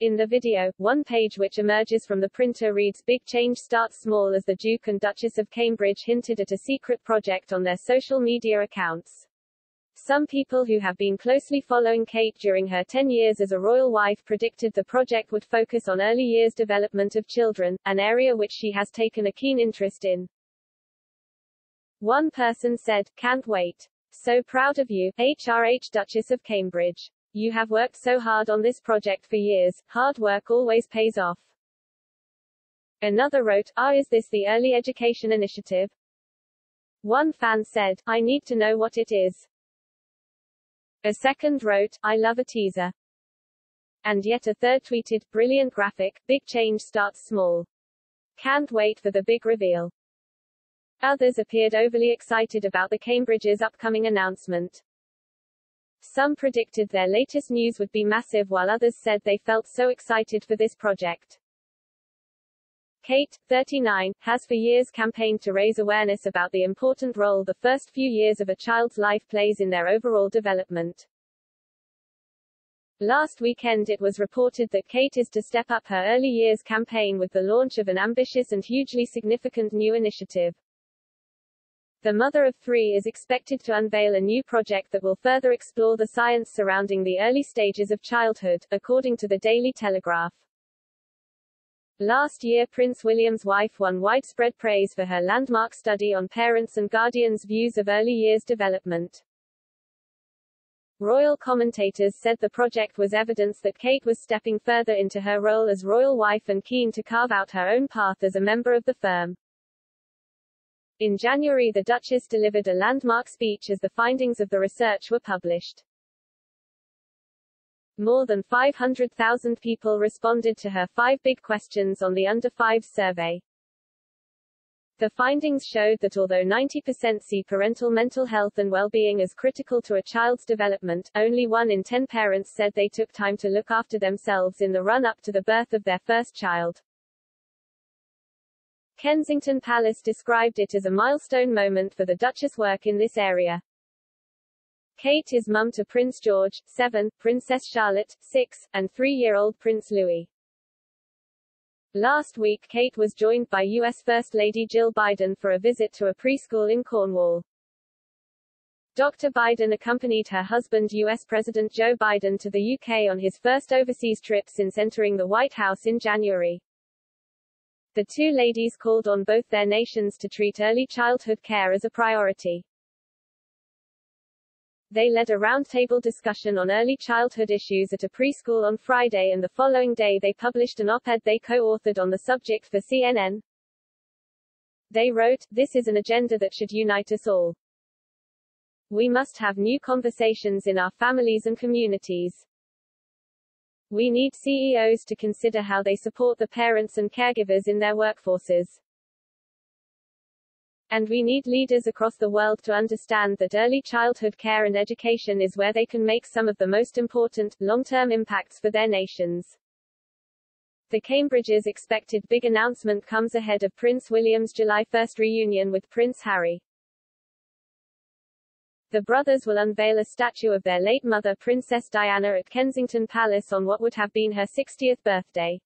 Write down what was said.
In the video, one page which emerges from the printer reads Big Change Starts Small as the Duke and Duchess of Cambridge hinted at a secret project on their social media accounts. Some people who have been closely following Kate during her 10 years as a royal wife predicted the project would focus on early years development of children, an area which she has taken a keen interest in. One person said, can't wait. So proud of you, HRH Duchess of Cambridge. You have worked so hard on this project for years, hard work always pays off. Another wrote, Ah, is this the early education initiative? One fan said, I need to know what it is. A second wrote, I love a teaser. And yet a third tweeted, brilliant graphic, big change starts small. Can't wait for the big reveal. Others appeared overly excited about the Cambridge's upcoming announcement. Some predicted their latest news would be massive while others said they felt so excited for this project. Kate, 39, has for years campaigned to raise awareness about the important role the first few years of a child's life plays in their overall development. Last weekend it was reported that Kate is to step up her early years campaign with the launch of an ambitious and hugely significant new initiative. The mother of three is expected to unveil a new project that will further explore the science surrounding the early stages of childhood, according to the Daily Telegraph. Last year Prince William's wife won widespread praise for her landmark study on parents' and guardians' views of early years development. Royal commentators said the project was evidence that Kate was stepping further into her role as royal wife and keen to carve out her own path as a member of the firm. In January the Duchess delivered a landmark speech as the findings of the research were published. More than 500,000 people responded to her five big questions on the Under 5 survey. The findings showed that although 90% see parental mental health and well-being as critical to a child's development, only one in 10 parents said they took time to look after themselves in the run-up to the birth of their first child. Kensington Palace described it as a milestone moment for the Duchess' work in this area. Kate is mum to Prince George, 7, Princess Charlotte, 6, and 3-year-old Prince Louis. Last week Kate was joined by U.S. First Lady Jill Biden for a visit to a preschool in Cornwall. Dr. Biden accompanied her husband U.S. President Joe Biden to the UK on his first overseas trip since entering the White House in January. The two ladies called on both their nations to treat early childhood care as a priority. They led a roundtable discussion on early childhood issues at a preschool on Friday and the following day they published an op-ed they co-authored on the subject for CNN. They wrote, This is an agenda that should unite us all. We must have new conversations in our families and communities. We need CEOs to consider how they support the parents and caregivers in their workforces. And we need leaders across the world to understand that early childhood care and education is where they can make some of the most important, long-term impacts for their nations. The Cambridge's expected big announcement comes ahead of Prince William's July 1 reunion with Prince Harry. The brothers will unveil a statue of their late mother Princess Diana at Kensington Palace on what would have been her 60th birthday.